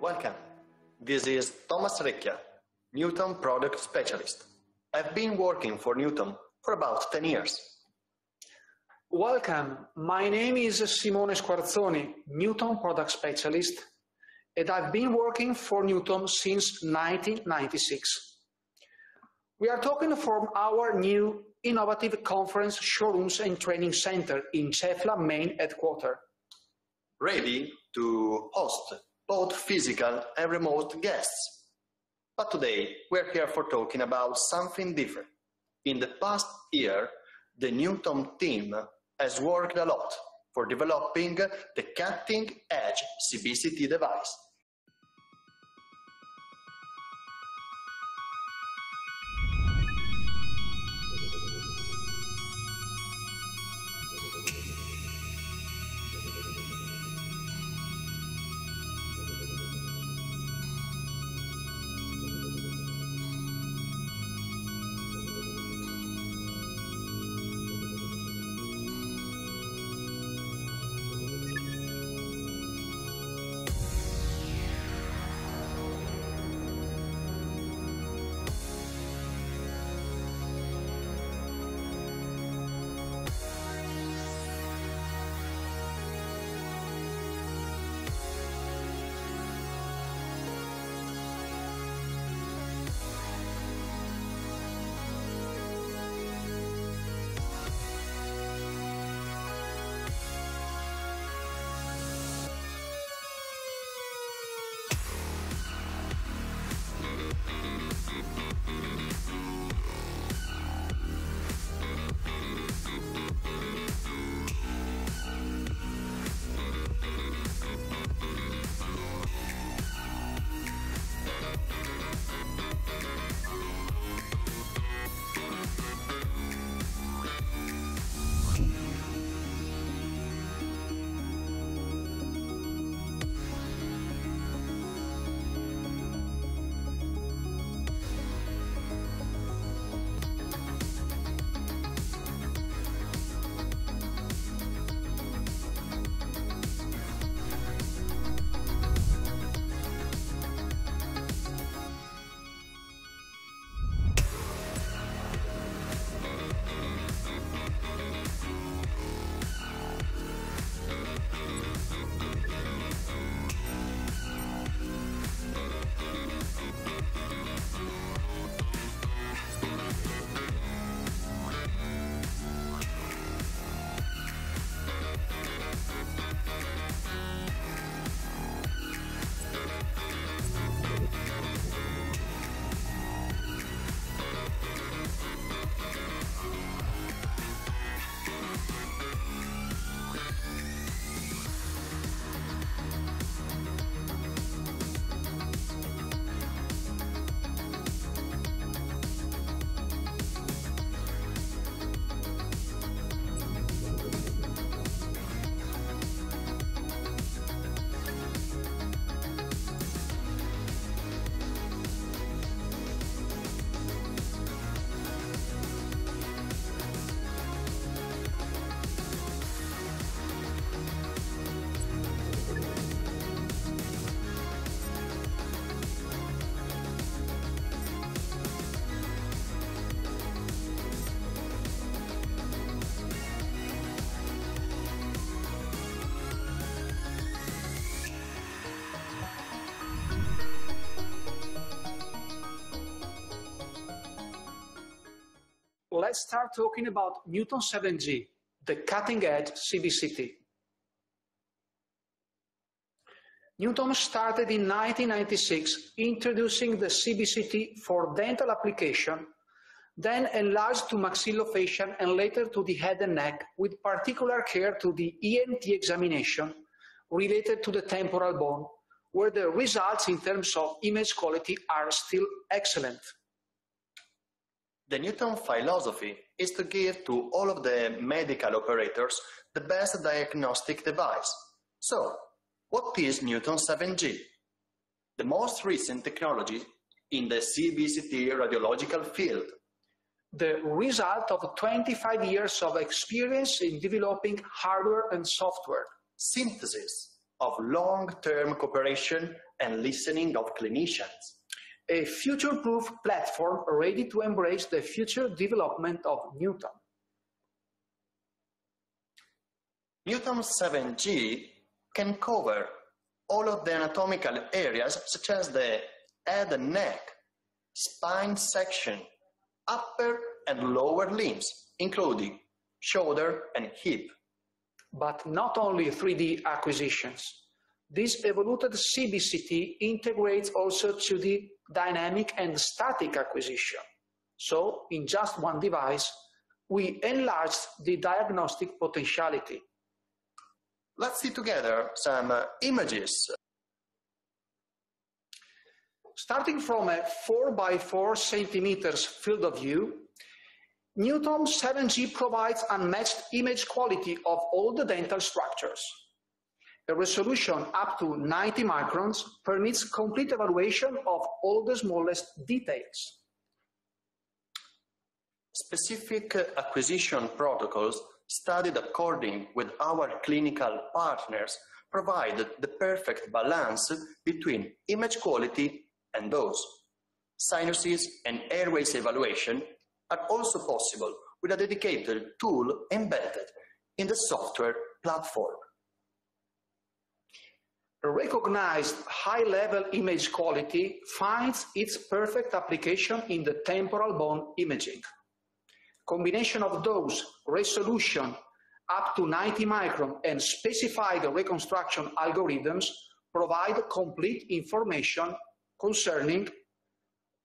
Welcome. This is Thomas Recchia, NewTom product specialist. I've been working for NewTom for about 10 years. Welcome. My name is Simone Squarzoni, NewTom product specialist, and I've been working for NewTom since 1996. We are talking from our new innovative conference showrooms and training center in Cefla main headquarters. Ready to host both physical and remote guests. But today we're here for talking about something different. In the past year, the NewTom team has worked a lot for developing the cutting edge CBCT device. Let's start talking about NewTom 7G, the cutting edge CBCT. NewTom started in 1996 introducing the CBCT for dental application, then enlarged to maxillofacial and later to the head and neck with particular care to the ENT examination related to the temporal bone, where the results in terms of image quality are still excellent. The NewTom philosophy is to give to all of the medical operators the best diagnostic device. So, what is NewTom 7G? The most recent technology in the CBCT radiological field. The result of 25 years of experience in developing hardware and software. Synthesis of long-term cooperation and listening of clinicians. A future-proof platform ready to embrace the future development of NewTom. NewTom 7G can cover all of the anatomical areas such as the head and neck, spine section, upper and lower limbs, including shoulder and hip. But not only 3D acquisitions. This evolved CBCT integrates also to the dynamic and static acquisition. So, in just one device, we enlarged the diagnostic potentiality. Let's see together some uh, images. Starting from a 4 by 4 centimeters field of view, NewTom 7G provides unmatched image quality of all the dental structures. A resolution up to 90 microns permits complete evaluation of all the smallest details. Specific acquisition protocols studied according with our clinical partners provide the perfect balance between image quality and dose. Sinuses and airways evaluation are also possible with a dedicated tool embedded in the software platform. Recognized high-level image quality finds its perfect application in the temporal bone imaging. Combination of dose, resolution, up to 90 micron and specified reconstruction algorithms provide complete information concerning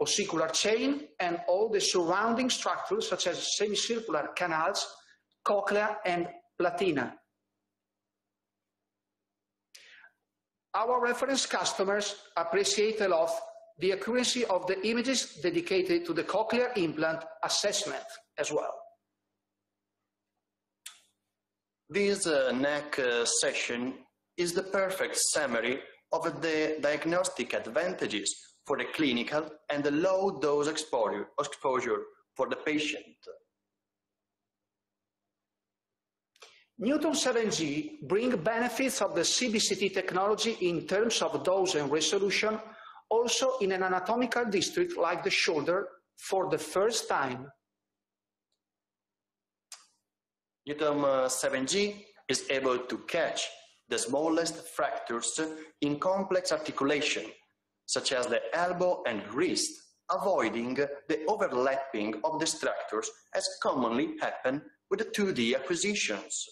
ossicular chain and all the surrounding structures such as semicircular canals, cochlea and platina. Our reference customers appreciate a lot the accuracy of the images dedicated to the cochlear implant assessment as well. This uh, neck uh, session is the perfect summary of the diagnostic advantages for the clinical and the low dose exposure, exposure for the patient. NewTom 7G bring benefits of the CBCT technology in terms of dose and resolution also in an anatomical district like the shoulder for the first time. NewTom uh, 7G is able to catch the smallest fractures in complex articulation, such as the elbow and wrist, avoiding the overlapping of the structures as commonly happen with the 2D acquisitions.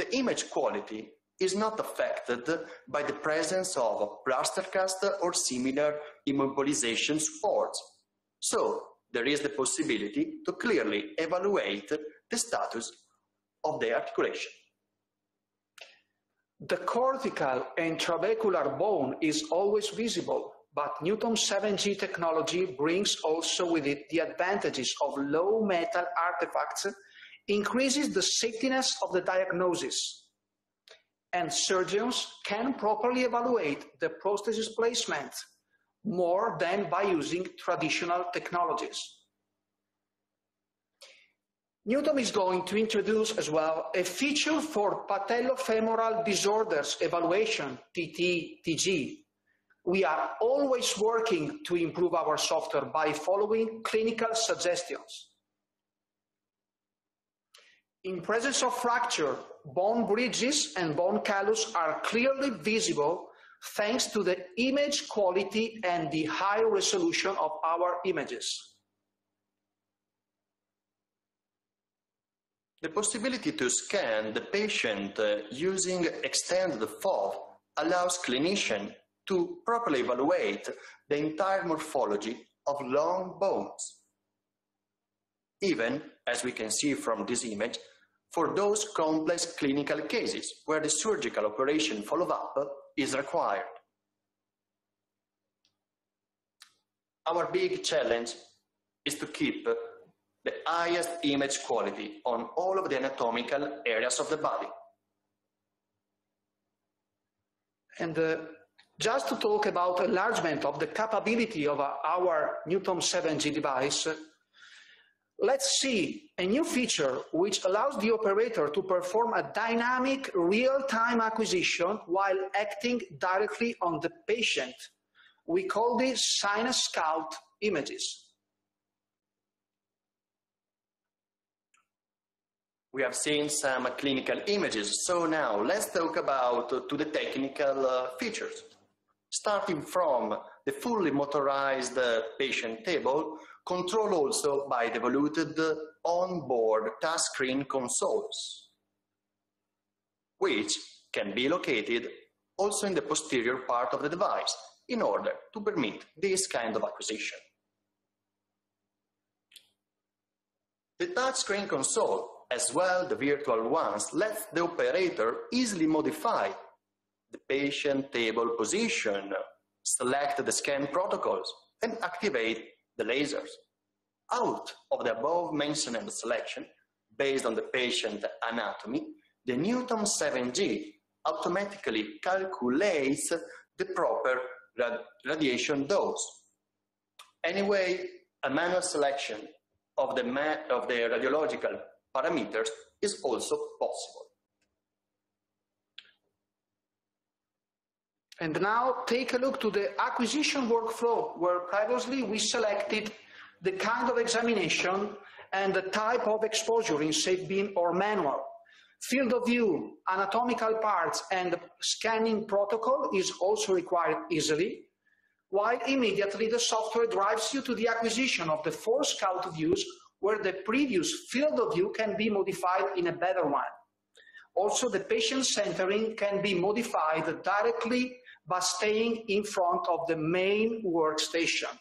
The image quality is not affected by the presence of plaster cast or similar immobilization supports. So there is the possibility to clearly evaluate the status of the articulation. The cortical and trabecular bone is always visible, but NewTom 7G technology brings also with it the advantages of low metal artifacts, increases the safetiness of the diagnosis, and surgeons can properly evaluate the prosthesis placement more than by using traditional technologies. NewTom is going to introduce as well a feature for patellofemoral disorders evaluation, PT-TG. We are always working to improve our software by following clinical suggestions. In presence of fracture, bone bridges and bone callus are clearly visible thanks to the image quality and the high resolution of our images. The possibility to scan the patient uh, using extended FOV allows clinicians to properly evaluate the entire morphology of long bones. Even, as we can see from this image, for those complex clinical cases where the surgical operation follow-up is required. Our big challenge is to keep the highest image quality on all of the anatomical areas of the body. And uh, just to talk about enlargement of the capability of our NewTom 7G device, Let's see a new feature which allows the operator to perform a dynamic real-time acquisition while acting directly on the patient. We call this Sinus Scout images. We have seen some clinical images, so now let's talk about uh, to the technical uh, features. Starting from the fully motorized uh, patient table, controlled also by devoluted on-board touchscreen consoles, which can be located also in the posterior part of the device in order to permit this kind of acquisition. The touchscreen console, as well the virtual ones, lets the operator easily modify the patient table position, select the scan protocols, and activate the lasers. Out of the above mentioned selection, based on the patient anatomy, the NewTom 7G automatically calculates the proper rad radiation dose. Anyway, a manual selection of the, of the radiological parameters is also possible. And now take a look to the acquisition workflow where previously we selected the kind of examination and the type of exposure in safe beam or manual. Field of view, anatomical parts, and scanning protocol is also required easily, while immediately the software drives you to the acquisition of the four scout views where the previous field of view can be modified in a better one. Also, the patient centering can be modified directly by staying in front of the main workstation.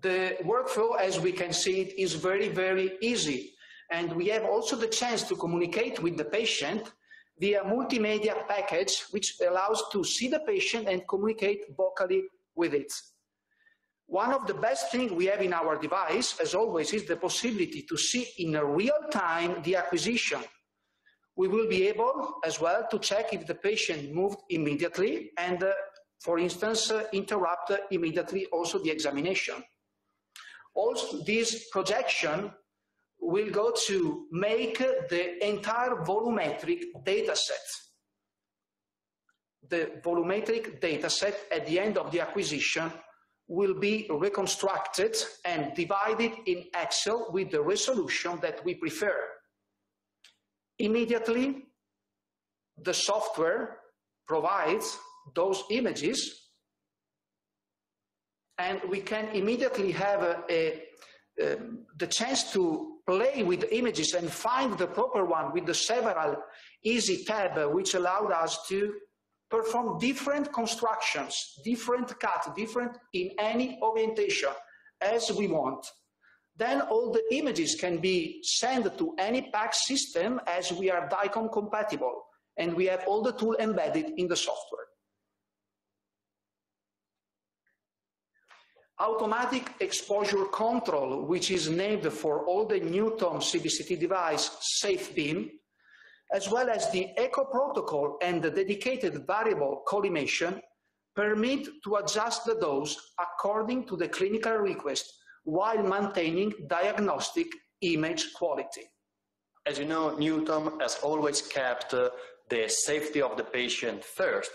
The workflow, as we can see it, is very, very easy. And we have also the chance to communicate with the patient via multimedia package, which allows to see the patient and communicate vocally with it. One of the best things we have in our device, as always, is the possibility to see in real time the acquisition. We will be able as well to check if the patient moved immediately and, uh, for instance, uh, interrupt immediately also the examination. Also, this projection will go to make the entire volumetric data set. The volumetric data set at the end of the acquisition will be reconstructed and divided in Excel with the resolution that we prefer. Immediately, the software provides those images and we can immediately have a, a, um, the chance to play with the images and find the proper one with the several easy tab uh, which allowed us to perform different constructions, different cut, different in any orientation as we want. Then all the images can be sent to any PACS system as we are DICOM compatible and we have all the tool embedded in the software. Automatic exposure control, which is named for all the NewTom CBCT device SafeBeam, as well as the echo protocol and the dedicated variable collimation permit to adjust the dose according to the clinical request while maintaining diagnostic image quality. As you know, NewTom has always kept uh, the safety of the patient first.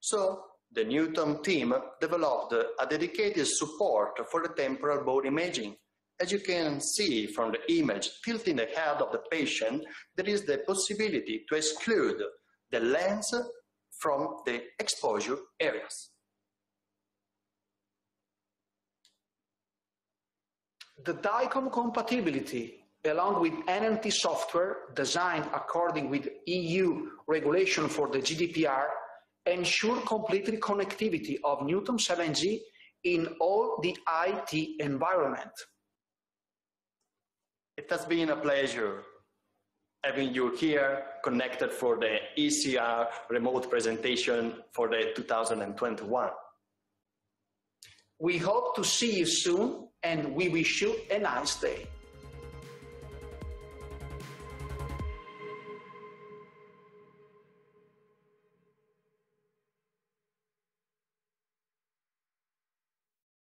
So the NewTom team developed a dedicated support for the temporal bone imaging as you can see from the image tilting the head of the patient, there is the possibility to exclude the lens from the exposure areas. The DICOM compatibility along with NNT software designed according with EU regulation for the GDPR ensure complete connectivity of NewTom 7G in all the IT environment. It has been a pleasure having you here connected for the ECR remote presentation for the 2021. We hope to see you soon and we wish you a nice day.